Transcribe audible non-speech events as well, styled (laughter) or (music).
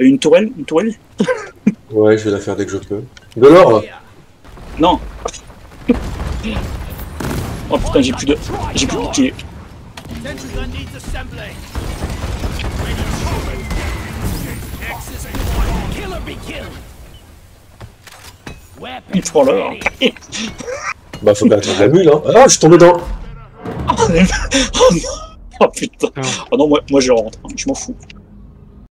Euh, une tourelle Une tourelle (laughs) Ouais, je vais la faire dès que je peux. De l'or Non Oh putain, j'ai plus de. J'ai plus de bouclier. Il prend l'or. Bah, faut battre la mule, hein. Ah, je suis tombé dans. (laughs) oh putain Oh non, moi, moi je rentre, hein. je m'en fous.